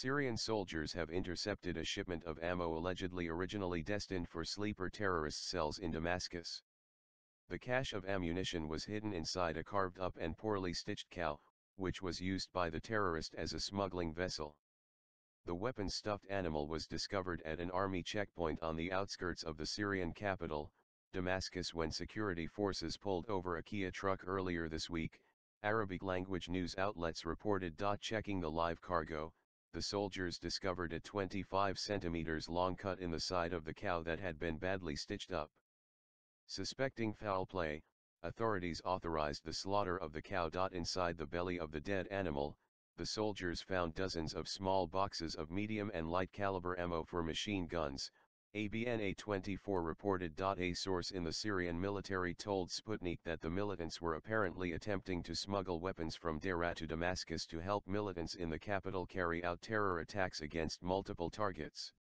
Syrian soldiers have intercepted a shipment of ammo allegedly originally destined for sleeper terrorist cells in Damascus. The cache of ammunition was hidden inside a carved-up and poorly stitched cow, which was used by the terrorist as a smuggling vessel. The weapon-stuffed animal was discovered at an army checkpoint on the outskirts of the Syrian capital, Damascus when security forces pulled over a Kia truck earlier this week, Arabic language news outlets reported. Checking the live cargo, the soldiers discovered a 25 centimeters long cut in the side of the cow that had been badly stitched up. Suspecting foul play, authorities authorized the slaughter of the cow. Inside the belly of the dead animal, the soldiers found dozens of small boxes of medium and light caliber ammo for machine guns, ABNA 24 reported. A source in the Syrian military told Sputnik that the militants were apparently attempting to smuggle weapons from Daraa to Damascus to help militants in the capital carry out terror attacks against multiple targets.